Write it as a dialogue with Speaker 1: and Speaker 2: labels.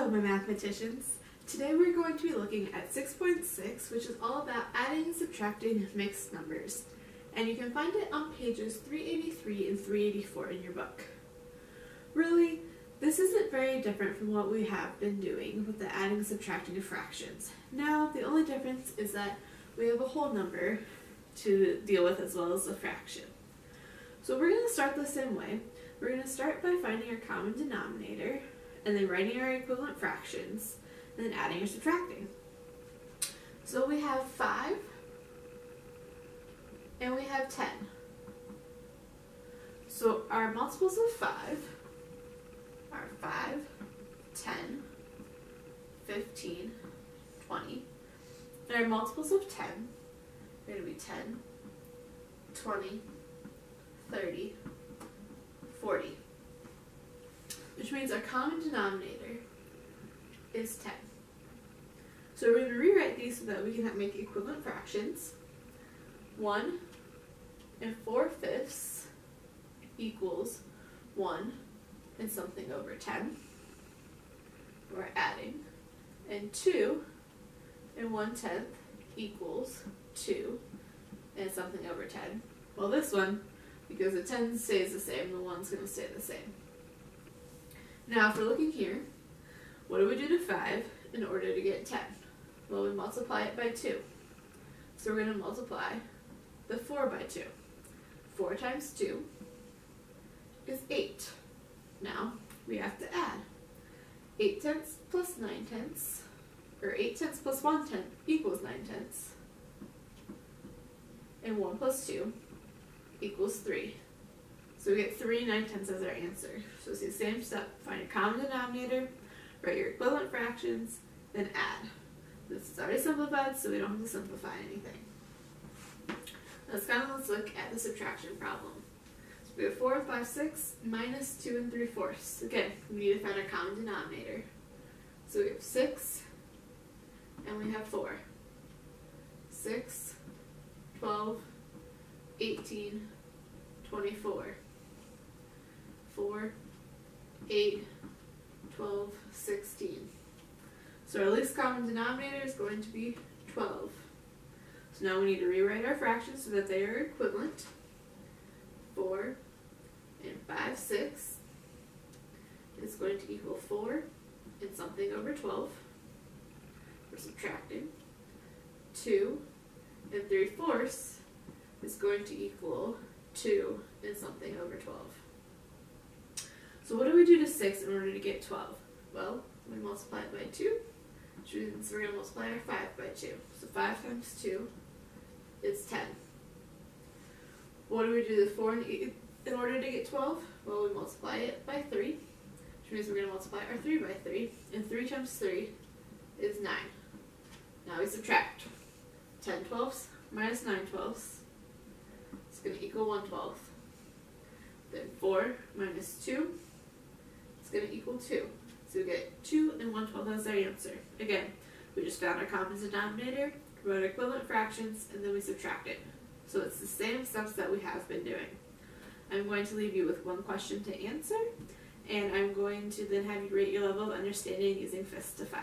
Speaker 1: Hello, my mathematicians. Today we're going to be looking at 6.6, which is all about adding and subtracting mixed numbers. And you can find it on pages 383 and 384 in your book. Really, this isn't very different from what we have been doing with the adding and subtracting of fractions. Now, the only difference is that we have a whole number to deal with as well as a fraction. So we're going to start the same way. We're going to start by finding our common denominator, and then writing our equivalent fractions, and then adding or subtracting. So we have 5, and we have 10. So our multiples of 5 are 5, 10, 15, 20. And our multiples of 10 are going to be 10, 20, 30, 40 which means our common denominator is 10. So we're going to rewrite these so that we can make equivalent fractions. 1 and 4 fifths equals 1 and something over 10. We're adding. And 2 and 1 tenth equals 2 and something over 10. Well, this one, because the 10 stays the same, the 1's going to stay the same. Now, if we're looking here, what do we do to 5 in order to get 10? Well, we multiply it by 2. So we're going to multiply the 4 by 2. 4 times 2 is 8. Now, we have to add 8 tenths plus 9 tenths, or 8 tenths plus 1 tenth equals 9 tenths. And 1 plus 2 equals 3. So we get 3 9 tenths as our answer. So it's the same step. Find a common denominator, write your equivalent fractions, then add. This is already simplified, so we don't have to simplify anything. Let's kind of let's look at the subtraction problem. So we have 4, 5, 6, minus 2 and 3 fourths. Again, we need to find our common denominator. So we have 6, and we have 4. 6, 12, 18, 24. 4, 8, 12, 16. So our least common denominator is going to be 12. So now we need to rewrite our fractions so that they are equivalent. 4 and 5 6 is going to equal 4 and something over 12. We're subtracting. 2 and 3 fourths is going to equal 2 and something over 12. So what do we do to 6 in order to get 12? Well, we multiply it by 2, which means we're going to multiply our 5 by 2. So 5 times 2 is 10. What do we do to 4 in, order to get 12? Well, we multiply it by 3, which means we're going to multiply our 3 by 3, and 3 times 3 is 9. Now we subtract. 10 twelfths minus 9 twelfths is going to equal 1 twelfth. Then 4 minus 2 going to equal 2. So we get 2 and 1 12th as our answer. Again, we just found our common denominator, wrote equivalent fractions, and then we subtract it. So it's the same steps that we have been doing. I'm going to leave you with one question to answer, and I'm going to then have you rate your level of understanding using FIST to 5.